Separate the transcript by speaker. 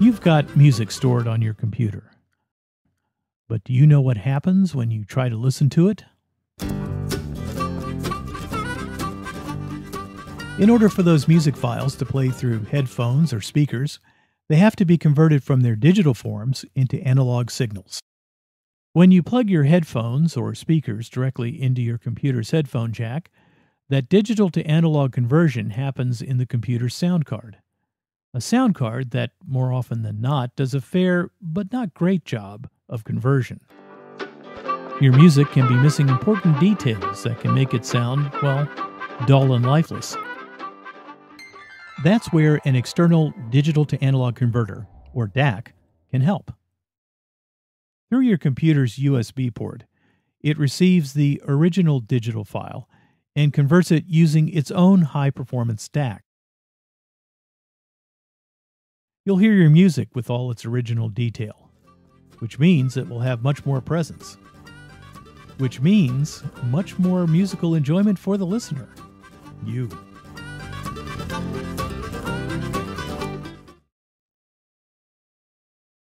Speaker 1: You've got music stored on your computer. But do you know what happens when you try to listen to it? In order for those music files to play through headphones or speakers, they have to be converted from their digital forms into analog signals. When you plug your headphones or speakers directly into your computer's headphone jack, that digital to analog conversion happens in the computer's sound card. A sound card that, more often than not, does a fair but not great job of conversion. Your music can be missing important details that can make it sound, well, dull and lifeless. That's where an external digital to analog converter, or DAC, can help. Through your computer's USB port, it receives the original digital file and converts it using its own high performance DAC. You'll hear your music with all its original detail, which means it will have much more presence, which means much more musical enjoyment for the listener. You.